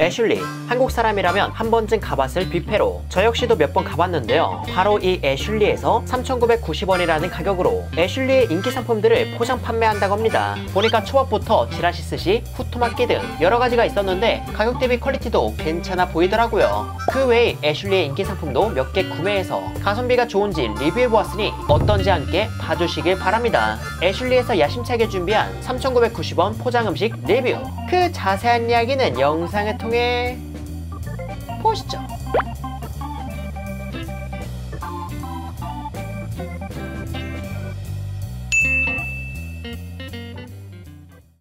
애슐리 한국 사람이라면 한 번쯤 가봤을 뷔페로. 저 역시도 몇 번 가봤는데요. 바로 이 애슐리에서 3,990원이라는 가격으로 애슐리의 인기 상품들을 포장 판매한다고 합니다. 보니까 초밥부터 지라시 스시, 후토마끼 등 여러 가지가 있었는데 가격 대비 quality도 괜찮아 보이더라고요. 그 외에 애슐리의 인기 상품도 몇 개 구매해서 가성비가 좋은지 리뷰해보았으니 어떤지 함께 봐주시길 바랍니다. 애슐리에서 야심차게 준비한 3,990원 포장 음식 리뷰. 그 자세한 이야기는 통해 보시죠.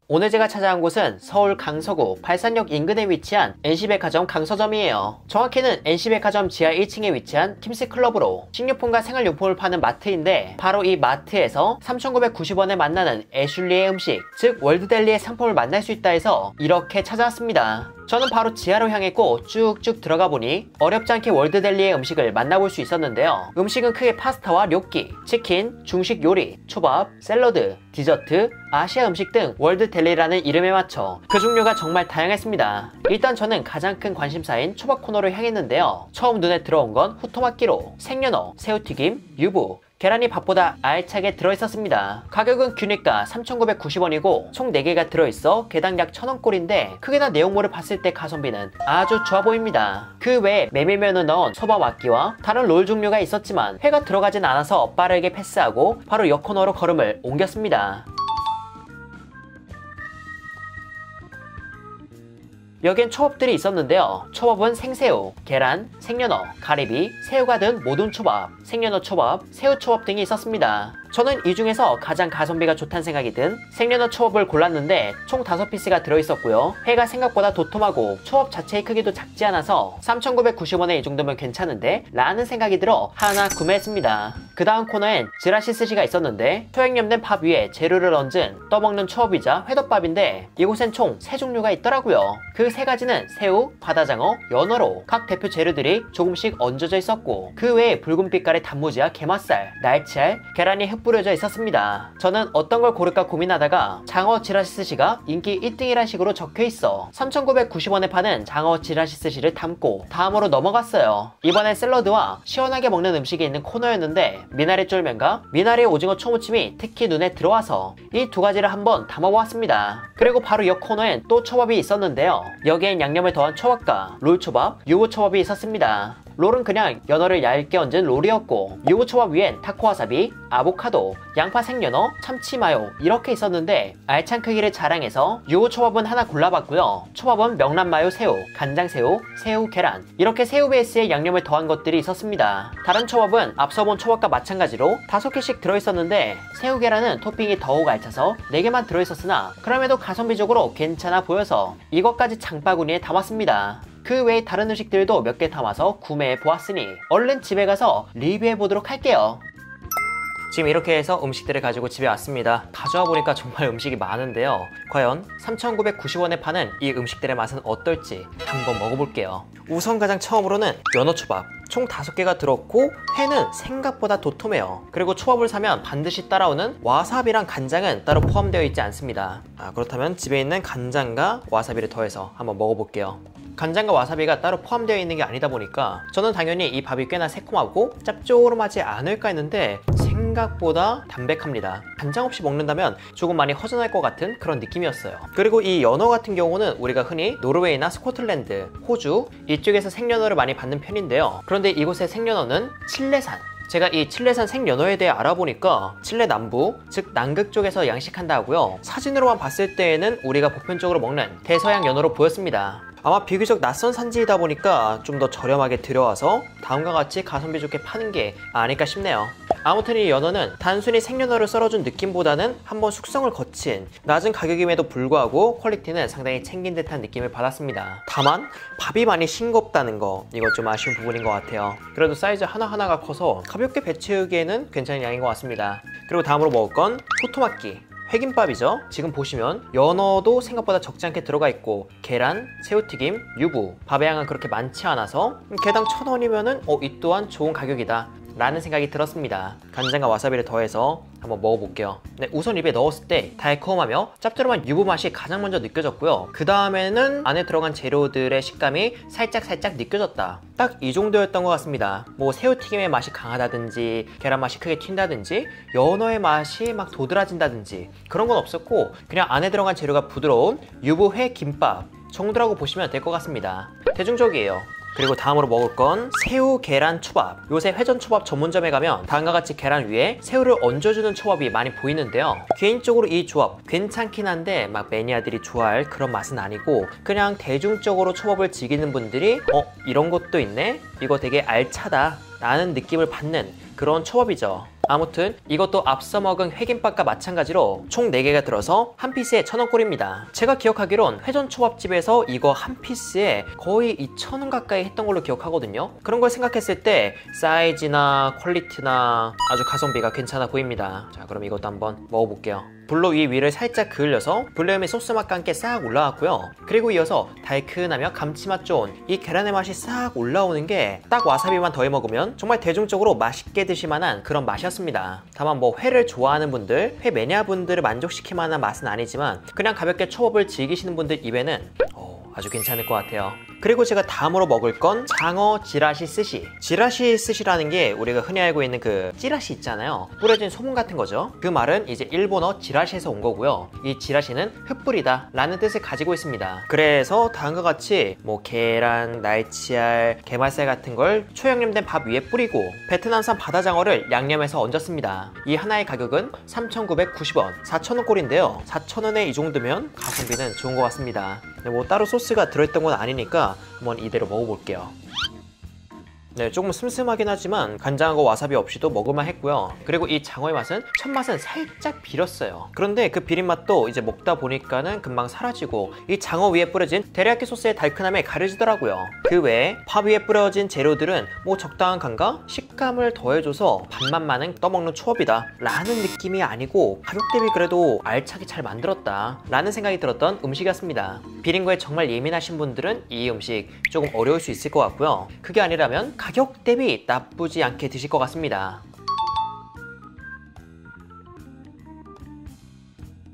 오늘 제가 찾아온 곳은 서울 강서구 발산역 인근에 위치한 NC백화점 강서점이에요. 정확히는 NC백화점 지하 1층에 위치한 킴스클럽으로 식료품과 생활용품을 파는 마트인데 바로 이 마트에서 3,990원에 만나는 애슐리의 음식, 즉 월드델리의 상품을 만날 수 있다 해서 이렇게 찾아왔습니다. 저는 바로 지하로 향했고 쭉쭉 들어가 보니 어렵지 않게 월드델리의 음식을 만나볼 수 있었는데요. 음식은 크게 파스타와 뇨끼, 치킨, 중식 요리, 초밥, 샐러드, 디저트, 아시아 음식 등 월드델리라는 이름에 맞춰 그 종류가 정말 다양했습니다. 일단 저는 가장 큰 관심사인 초밥 코너로 향했는데요. 처음 눈에 들어온 건 후토마끼로, 생연어, 새우튀김, 유부, 계란이 밥보다 알차게 들어있었습니다. 가격은 균일가 3,990원이고 총 4개가 들어있어 개당 약 1,000원꼴인데 크게나 내용물을 봤을 때 가성비는 아주 좋아 보입니다. 그 외에 메밀면을 넣은 소바 와끼와 다른 롤 종류가 있었지만 회가 들어가진 않아서 빠르게 패스하고 바로 여코너로 걸음을 옮겼습니다. 여긴 초밥들이 있었는데요. 초밥은 생새우, 계란, 생연어, 가리비, 새우가 든 모든 초밥, 생연어 초밥, 새우 초밥 등이 있었습니다. 저는 이 중에서 가장 가성비가 좋다는 생각이 든 생연어 초밥을 골랐는데 총 5피스가 들어있었고요. 회가 생각보다 도톰하고 초밥 자체의 크기도 작지 않아서 3,990원에 이 정도면 괜찮은데 라는 생각이 들어 하나 구매했습니다. 그 다음 코너엔 지라시 스시가 있었는데 초양념된 밥 위에 재료를 얹은 떠먹는 초밥이자 회덮밥인데 이곳엔 총 3종류가 있더라고요. 그 세 가지는 새우, 바다장어, 연어로 각 대표 재료들이 조금씩 얹어져 있었고 그 외에 붉은 빛깔의 단무지와 게맛살, 날치알, 계란이 흩 뿌려져 있었습니다. 저는 어떤 걸 고를까 고민하다가 장어 지라시 스시가 인기 1등이란 식으로 적혀 있어 3,990원에 파는 장어 지라시 스시를 담고 다음으로 넘어갔어요. 이번엔 샐러드와 시원하게 먹는 음식이 있는 코너였는데 미나리 쫄면과 미나리 오징어 초무침이 특히 눈에 들어와서 이 두 가지를 한번 담아보았습니다. 그리고 바로 옆 코너엔 또 초밥이 있었는데요. 여기엔 양념을 더한 초밥과 롤초밥, 유부초밥이 있었습니다. 롤은 그냥 연어를 얇게 얹은 롤이었고 유부초밥 위엔 타코와사비, 아보카도, 양파 생연어, 참치 마요 이렇게 있었는데 알찬 크기를 자랑해서 유부초밥은 하나 골라봤고요. 초밥은 명란 마요 새우, 간장 새우, 새우 계란 이렇게 새우 베이스에 양념을 더한 것들이 있었습니다. 다른 초밥은 앞서 본 초밥과 마찬가지로 5개씩 들어있었는데 새우 계란은 토핑이 더욱 알차서 4개만 들어있었으나 그럼에도 가성비적으로 괜찮아 보여서 이것까지 장바구니에 담았습니다. 그 외에 다른 음식들도 몇 개 담아서 구매해 보았으니 얼른 집에 가서 리뷰해 보도록 할게요. 지금 이렇게 해서 음식들을 가지고 집에 왔습니다. 가져와 보니까 정말 음식이 많은데요. 과연 3,990원에 파는 이 음식들의 맛은 어떨지 한번 먹어볼게요. 우선 가장 처음으로는 연어초밥. 총 5개가 들었고 회는 생각보다 도톰해요. 그리고 초밥을 사면 반드시 따라오는 와사비랑 간장은 따로 포함되어 있지 않습니다. 아, 그렇다면 집에 있는 간장과 와사비를 더해서 한번 먹어볼게요. 간장과 와사비가 따로 포함되어 있는 게 아니다 보니까 저는 당연히 이 밥이 꽤나 새콤하고 짭조름하지 않을까 했는데 생각보다 담백합니다. 간장 없이 먹는다면 조금 많이 허전할 것 같은 그런 느낌이었어요. 그리고 이 연어 같은 경우는 우리가 흔히 노르웨이나 스코틀랜드, 호주 이쪽에서 생연어를 많이 받는 편인데요. 그런데 이곳의 생연어는 칠레산 제가 이 칠레산 생연어에 대해 알아보니까 칠레 남부, 즉 남극 쪽에서 양식한다 하고요. 사진으로만 봤을 때에는 우리가 보편적으로 먹는 대서양 연어로 보였습니다. 아마 비교적 낯선 산지이다 보니까 좀 더 저렴하게 들여와서 다음과 같이 가성비 좋게 파는 게 아닐까 싶네요. 아무튼 이 연어는 단순히 생연어를 썰어준 느낌보다는 한번 숙성을 거친 낮은 가격임에도 불구하고 퀄리티는 상당히 챙긴 듯한 느낌을 받았습니다. 다만 밥이 많이 싱겁다는 거 이건 좀 아쉬운 부분인 것 같아요. 그래도 사이즈 하나하나가 커서 가볍게 배채우기에는 괜찮은 양인 것 같습니다. 그리고 다음으로 먹을 건 토토마끼 회김밥이죠. 지금 보시면 연어도 생각보다 적지 않게 들어가 있고 계란, 새우튀김, 유부 밥의 양은 그렇게 많지 않아서 개당 천 원이면은 어, 이 또한 좋은 가격이다. 라는 생각이 들었습니다. 간장과 와사비를 더해서 한번 먹어볼게요. 네, 우선 입에 넣었을 때 달콤하며 짭조름한 유부 맛이 가장 먼저 느껴졌고요. 그 다음에는 안에 들어간 재료들의 식감이 살짝 살짝 느껴졌다. 딱 이 정도였던 것 같습니다. 뭐 새우튀김의 맛이 강하다든지 계란 맛이 크게 튄다든지 연어의 맛이 막 도드라진다든지 그런 건 없었고 그냥 안에 들어간 재료가 부드러운 유부회 김밥 정도라고 보시면 될 것 같습니다. 대중적이에요. 그리고 다음으로 먹을 건 새우 계란 초밥. 요새 회전 초밥 전문점에 가면 다음과 같이 계란 위에 새우를 얹어주는 초밥이 많이 보이는데요. 개인적으로 이 조합 괜찮긴 한데 막 매니아들이 좋아할 그런 맛은 아니고 그냥 대중적으로 초밥을 즐기는 분들이 어 이런 것도 있네? 이거 되게 알차다. 라는 느낌을 받는 그런 초밥이죠 아무튼 이것도 앞서 먹은 회김밥과 마찬가지로 총 4개가 들어서 한 피스에 1,000원 꼴입니다. 제가 기억하기론 회전초밥집에서 이거 한 피스에 거의 2,000원 가까이 했던 걸로 기억하거든요. 그런 걸 생각했을 때 사이즈나 퀄리티나 아주 가성비가 괜찮아 보입니다. 자 그럼 이것도 한번 먹어볼게요. 불로 이 위를 살짝 그을려서 블레음의 소스 맛과 함께 싹 올라왔고요. 그리고 이어서 달큰하며 감칠맛 좋은 이 계란의 맛이 싹 올라오는 게 딱 와사비만 더해 먹으면 정말 대중적으로 맛있게 드실 만한 그런 맛이었습니다. 다만 뭐 회를 좋아하는 분들, 회 매니아 분들을 만족시킬 만한 맛은 아니지만 그냥 가볍게 초밥을 즐기시는 분들 입에는 오, 아주 괜찮을 것 같아요. 그리고 제가 다음으로 먹을 건 장어 지라시 스시. 지라시 스시라는 게 우리가 흔히 알고 있는 그 찌라시 있잖아요. 뿌려진 소금 같은 거죠. 그 말은 이제 일본어 지라시에서 온 거고요. 이 지라시는 흩뿌리다 라는 뜻을 가지고 있습니다. 그래서 다음과 같이 뭐 계란, 날치알, 게말살 같은 걸 초양념된 밥 위에 뿌리고 베트남산 바다장어를 양념해서 얹었습니다. 이 하나의 가격은 3,990원, 4,000원 꼴인데요. 4,000원에 이 정도면 가성비는 좋은 것 같습니다. 뭐 따로 소스가 들어있던 건 아니니까 한번 이대로 먹어볼게요. 네, 조금 슴슴하긴 하지만 간장하고 와사비 없이도 먹을만 했고요. 그리고 이 장어의 맛은 첫 맛은 살짝 비렸어요. 그런데 그 비린 맛도 이제 먹다 보니까는 금방 사라지고 이 장어 위에 뿌려진 데리야끼 소스의 달큰함에 가려지더라고요. 그 외에 밥 위에 뿌려진 재료들은 뭐 적당한 간과 식감을 더해줘서 밥만 많은 떠먹는 초밥이다 라는 느낌이 아니고 가격 대비 그래도 알차게 잘 만들었다 라는 생각이 들었던 음식이었습니다. 비린 거에 정말 예민하신 분들은 이 음식 조금 어려울 수 있을 것 같고요. 그게 아니라면 가격 대비 나쁘지 않게 드실 것 같습니다.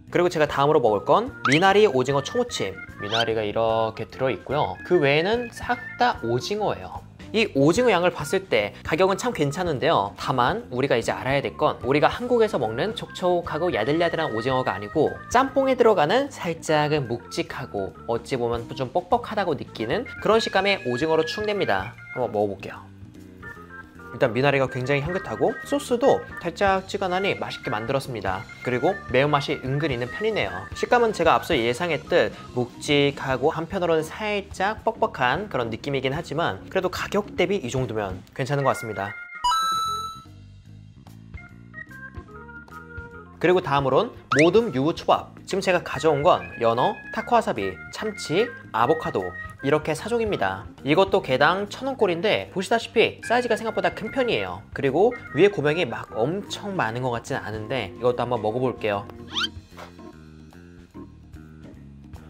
그리고 제가 다음으로 먹을 건 미나리 오징어 초무침. 미나리가 이렇게 들어있고요. 그 외에는 싹 다 오징어예요 이 오징어 양을 봤을 때 가격은 참 괜찮은데요. 다만 우리가 이제 알아야 될 건 우리가 한국에서 먹는 촉촉하고 야들야들한 오징어가 아니고 짬뽕에 들어가는 살짝은 묵직하고 어찌 보면 좀 뻑뻑하다고 느끼는 그런 식감의 오징어로 추정됩니다. 한번 먹어볼게요 일단 미나리가 굉장히 향긋하고 소스도 달짝지근하니 맛있게 만들었습니다. 그리고 매운맛이 은근 있는 편이네요. 식감은 제가 앞서 예상했듯 묵직하고 한편으로는 살짝 뻑뻑한 그런 느낌이긴 하지만 그래도 가격 대비 이 정도면 괜찮은 것 같습니다. 그리고 다음으론 모듬 유부초밥 지금 제가 가져온 건 연어, 타코와사비, 참치, 아보카도 이렇게 4종입니다. 이것도 개당 1,000원꼴인데 보시다시피 사이즈가 생각보다 큰 편이에요. 그리고 위에 고명이 막 엄청 많은 것 같지는 않은데 이것도 한번 먹어볼게요.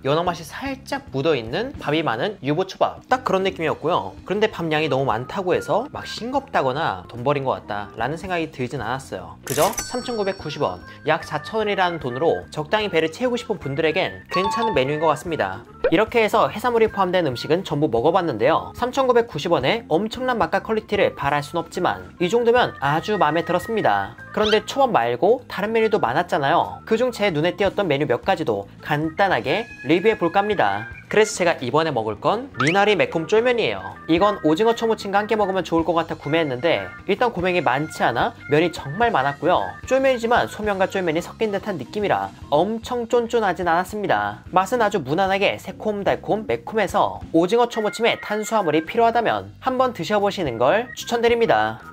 연어 맛이 살짝 묻어있는 밥이 많은 유부초밥. 딱 그런 느낌이었고요. 그런데 밥 양이 너무 많다고 해서 막 싱겁다거나 돈 버린 것 같다 라는 생각이 들진 않았어요. 그저 3,990원 약 4,000원이라는 돈으로 적당히 배를 채우고 싶은 분들에겐 괜찮은 메뉴인 것 같습니다. 이렇게 해서 해산물이 포함된 음식은 전부 먹어봤는데요. 3,990원에 엄청난 맛과 quality를 바랄 순 없지만 이 정도면 아주 마음에 들었습니다 그런데 초밥 말고 다른 메뉴도 많았잖아요 그중 제 눈에 띄었던 메뉴 몇 가지도 간단하게 리뷰해 볼까 합니다. 그래서 제가 이번에 먹을 건 미나리 매콤 쫄면이에요. 이건 오징어 초무침과 함께 먹으면 좋을 것 같아 구매했는데 일단 고명이 많지 않아 면이 정말 많았고요. 쫄면이지만 소면과 쫄면이 섞인 듯한 느낌이라 엄청 쫀쫀하진 않았습니다. 맛은 아주 무난하게 새콤달콤 매콤해서 오징어 초무침에 탄수화물이 필요하다면 한번 드셔보시는 걸 추천드립니다.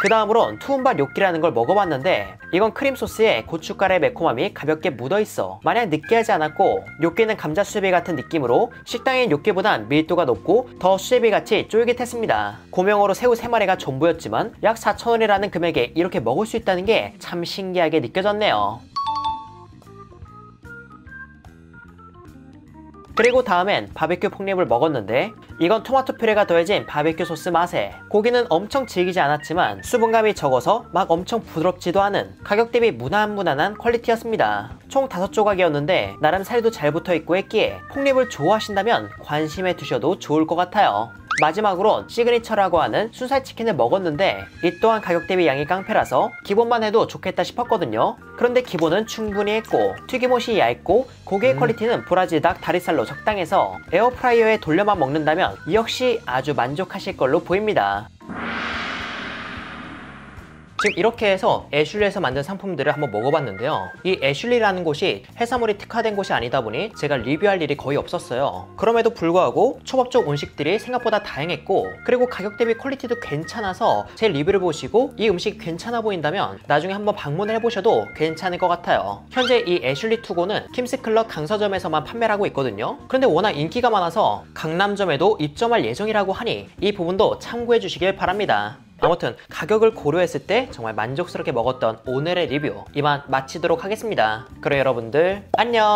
그 다음으론 투움바 요끼라는 걸 먹어봤는데 이건 크림 소스에 고춧가루의 매콤함이 가볍게 묻어있어. 마냥 느끼하지 않았고 요끼는 감자 수제비 같은 느낌으로 식당의 요끼보단 밀도가 높고 더 수제비 같이 쫄깃했습니다. 고명으로 새우 3마리가 전부였지만 약 4,000원이라는 금액에 이렇게 먹을 수 있다는 게 참 신기하게 느껴졌네요 그리고 다음엔 바베큐 pork rib을 먹었는데 이건 토마토 퓨레가 더해진 바베큐 소스 맛에 고기는 엄청 질기지 않았지만 수분감이 적어서 막 엄청 부드럽지도 않은 가격 대비 무난무난한 quality였습니다. 총 5조각이었는데 나름 살도 잘 붙어있고 했기에 pork rib을 좋아하신다면 관심해 두셔도 좋을 것 같아요. 마지막으로 signature라고 하는 순살 치킨을 먹었는데 이 또한 가격 대비 양이 깡패라서 기본만 해도 좋겠다 싶었거든요. 그런데 기본은 충분히 했고 튀김옷이 얇고 고기의 quality는 브라질 닭 다리살로 적당해서 에어프라이어에 돌려만 먹는다면 역시 아주 만족하실 걸로 보입니다. 지금 이렇게 해서 애슐리에서 만든 상품들을 한번 먹어봤는데요. 이 애슐리라는 곳이 해산물이 특화된 곳이 아니다 보니 제가 리뷰할 일이 거의 없었어요. 그럼에도 불구하고 초밥 쪽 음식들이 생각보다 다양했고 그리고 가격 대비 quality도 괜찮아서 제 리뷰를 보시고 이 음식이 괜찮아 보인다면 나중에 한번 방문을 해보셔도 괜찮을 것 같아요. 현재 이 애슐리 투고는 킴스클럽 강서점에서만 판매를 하고 있거든요. 그런데 워낙 인기가 많아서 강남점에도 입점할 예정이라고 하니 이 부분도 참고해 주시길 바랍니다. 아무튼 가격을 고려했을 때 정말 만족스럽게 먹었던 오늘의 리뷰 이만 마치도록 하겠습니다. 그럼 여러분들 안녕